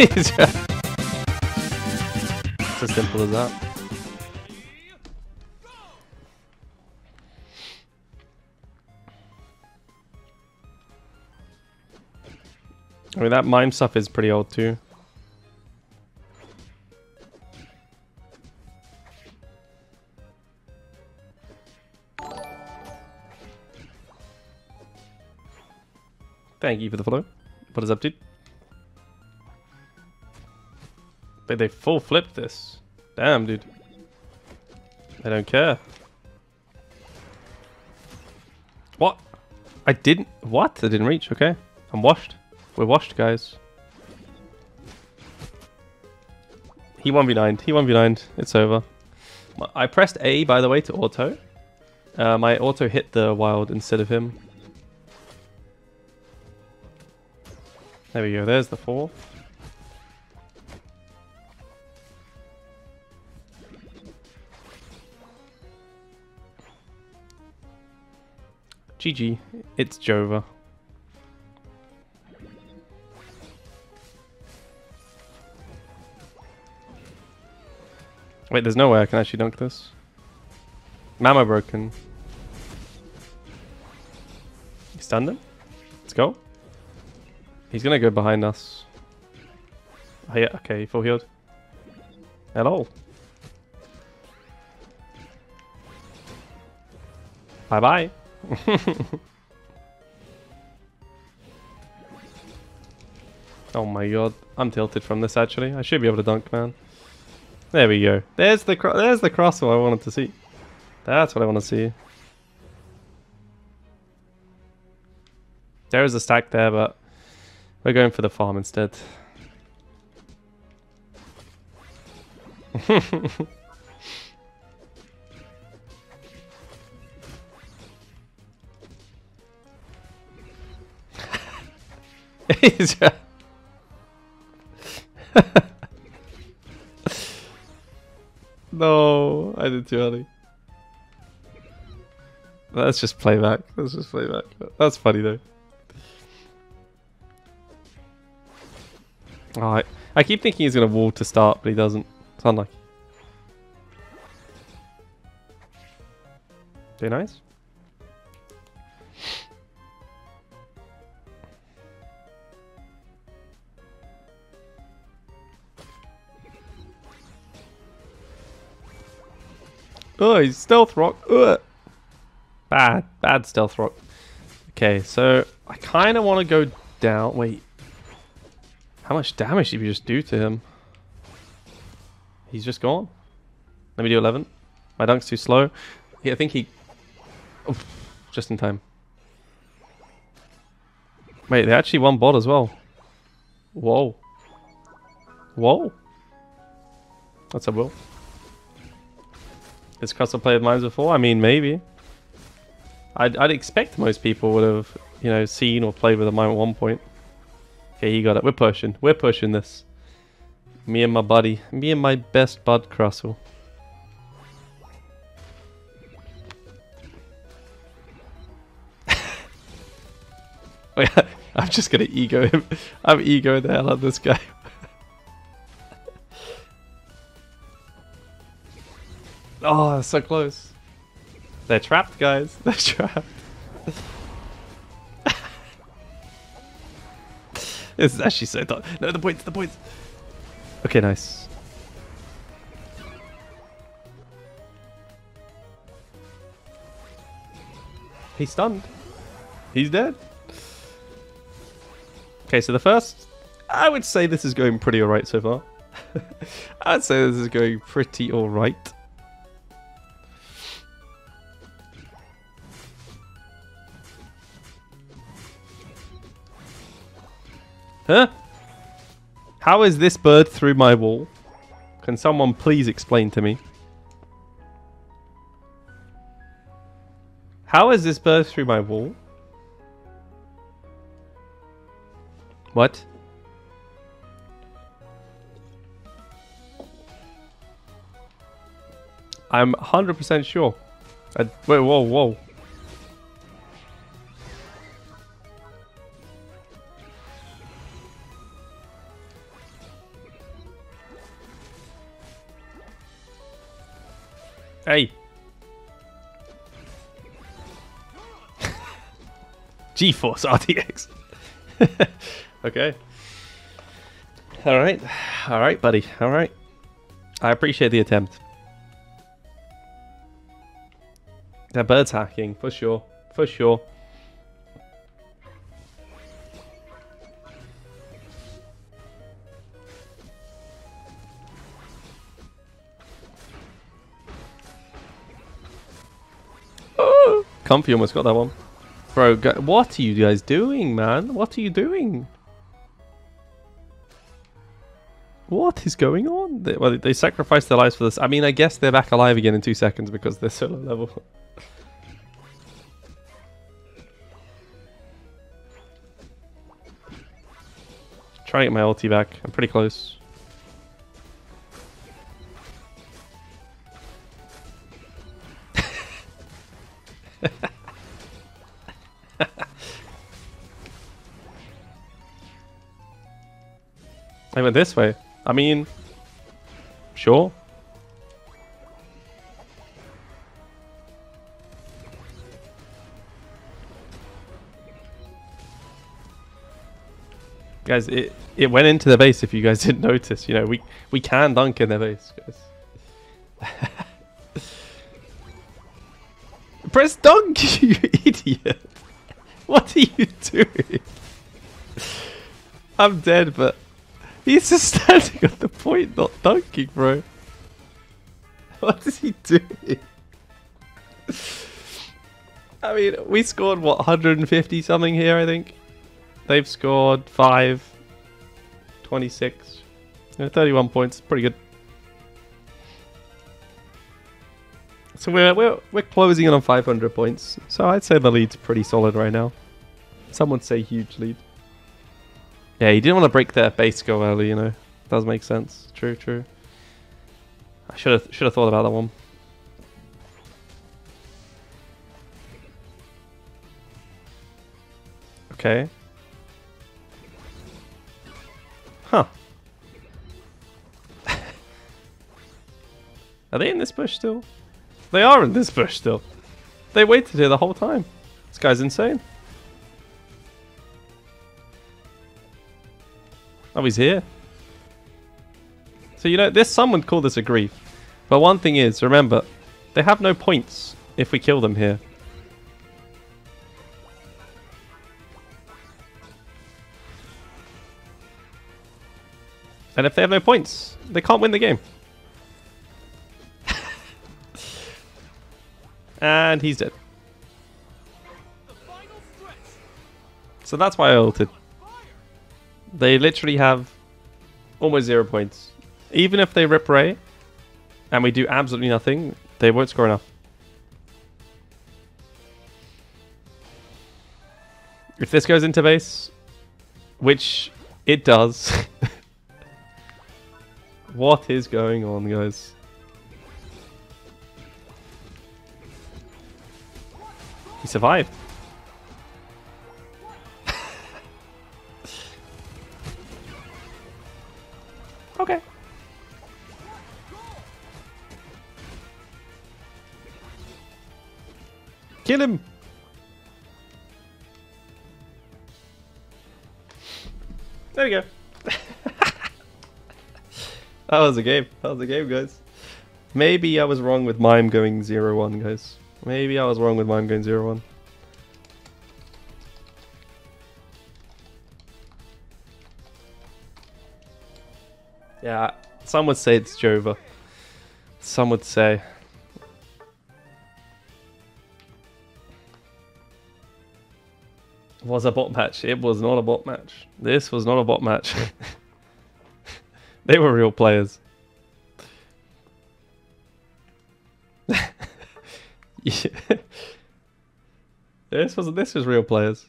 it's as simple as that. I mean, that mime stuff is pretty old too. Thank you for the follow. What is up, dude? But they full flipped this. Damn, dude. I don't care. What? I didn't... What? I didn't reach. Okay. I'm washed. We're washed, guys. He 1v9'd. He 1v9'd. It's over. I pressed A, by the way, to auto. Uh, my auto hit the wild instead of him. There we go. There's the four. GG. It's Jova. Wait, there's no way I can actually dunk this. Mama broken. Stunned him? Let's go. He's gonna go behind us. Oh, yeah, okay, full healed. Hello. Bye bye. oh my god, I'm tilted from this actually. I should be able to dunk, man. There we go. There's the there's the cross I wanted to see. That's what I want to see. There is a stack there, but we're going for the farm instead. no, I did too early. Let's just play back. Let's just play back. That's funny though. Oh, I, keep thinking he's going to wall to start, but he doesn't. It's unlucky. Very nice. Oh, he's stealth rock. Ugh. Bad, bad stealth rock. Okay, so I kind of want to go down. Wait, how much damage did we just do to him? He's just gone. Let me do 11. My dunk's too slow. Yeah, I think he... Just in time. Wait, they actually won bot as well. Whoa. Whoa. That's a will. Has Crustle played Mimes before? I mean, maybe. I'd, I'd expect most people would have, you know, seen or played with a Mime at one point. Okay, you got it. We're pushing. We're pushing this. Me and my buddy. Me and my best bud, Crustle. I'm just gonna ego him. I'm ego the hell out of this guy. Oh, so close. They're trapped, guys. They're trapped. this is actually so tough. No, the points, the points. Okay, nice. He's stunned. He's dead. Okay, so the first... I would say this is going pretty alright so far. I'd say this is going pretty alright. Huh? How is this bird through my wall? Can someone please explain to me? How is this bird through my wall? What? I'm 100% sure. I, wait, whoa, whoa. Hey. GeForce RTX. okay. All right. All right, buddy. All right. I appreciate the attempt. That bird's hacking, for sure. For sure. Comfy almost got that one. Bro, what are you guys doing, man? What are you doing? What is going on? They, well, they sacrificed their lives for this. I mean, I guess they're back alive again in two seconds because they're so low level. Trying to get my ulti back. I'm pretty close. I went this way. I mean, sure. Guys, it, it went into the base if you guys didn't notice. You know, we, we can dunk in the base, guys. Press dunk, you idiot! What are you doing? I'm dead, but he's just standing at the point, not dunking, bro. What is he doing? I mean, we scored, what, 150 something here, I think? They've scored 5, 26, 31 points. Pretty good. So we're, we're, we're closing in on 500 points. So I'd say the lead's pretty solid right now. Some would say huge lead. Yeah, you didn't want to break their base go early, you know. Does make sense. True, true. I should have should have thought about that one. Okay. Huh. Are they in this bush still? They are in this bush still. They waited here the whole time. This guy's insane. Oh, he's here. So, you know, this some would call this a grief. But one thing is, remember, they have no points if we kill them here. And if they have no points, they can't win the game. and he's dead. So that's why I ulted. They literally have almost zero points. Even if they rip Ray, and we do absolutely nothing, they won't score enough. If this goes into base, which it does, What is going on, guys? He survived. Okay. Kill him! There we go. That was a game. That was a game, guys. Maybe I was wrong with Mime going 0-1, guys. Maybe I was wrong with Mime going 0-1. Yeah, some would say it's Jova. Some would say... It was a bot match. It was not a bot match. This was not a bot match. They were real players. yeah. This was this was real players.